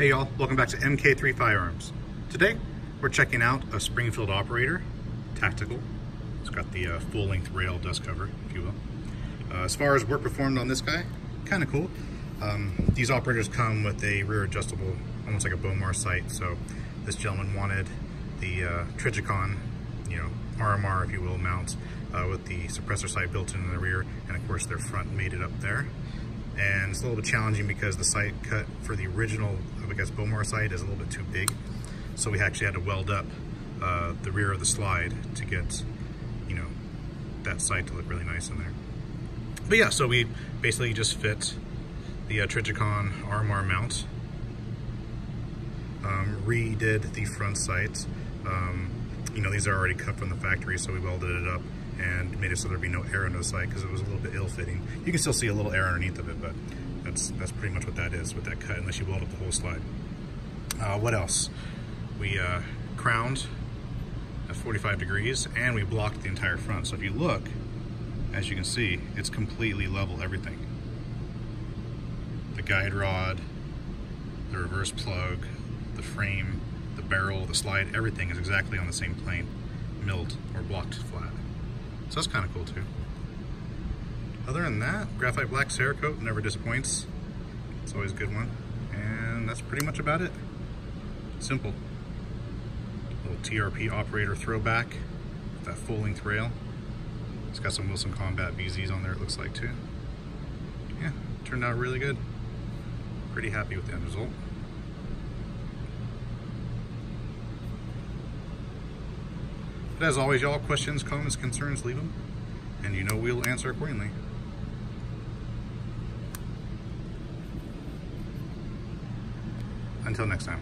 Hey y'all, welcome back to MK3 Firearms. Today, we're checking out a Springfield Operator Tactical. It's got the uh, full-length rail dust cover, if you will. Uh, as far as work performed on this guy, kind of cool. Um, these operators come with a rear adjustable, almost like a Bomar sight, so this gentleman wanted the uh, Trijicon, you know, RMR, if you will, mounts uh, with the suppressor sight built in, in the rear, and of course their front made it up there and it's a little bit challenging because the sight cut for the original, I guess, Bomar sight is a little bit too big. So we actually had to weld up uh, the rear of the slide to get, you know, that sight to look really nice in there. But yeah, so we basically just fit the uh, Trijicon RMR mount, um, redid the front sights. Um, you know, these are already cut from the factory, so we welded it up and made it so there'd be no air in the sight because it was a little bit ill-fitting. You can still see a little air underneath of it, but that's that's pretty much what that is with that cut, unless you weld up the whole slide. Uh, what else? We uh, crowned at 45 degrees, and we blocked the entire front. So if you look, as you can see, it's completely level, everything. The guide rod, the reverse plug, the frame, the barrel, the slide, everything is exactly on the same plane, milled or blocked flat. So that's kind of cool too. Other than that, graphite black Cerakote never disappoints. It's always a good one. And that's pretty much about it. Simple. Little TRP operator throwback. That full length rail. It's got some Wilson Combat BZs on there it looks like too. Yeah, turned out really good. Pretty happy with the end result. But as always, y'all, questions, comments, concerns, leave them. And you know we'll answer accordingly. Until next time.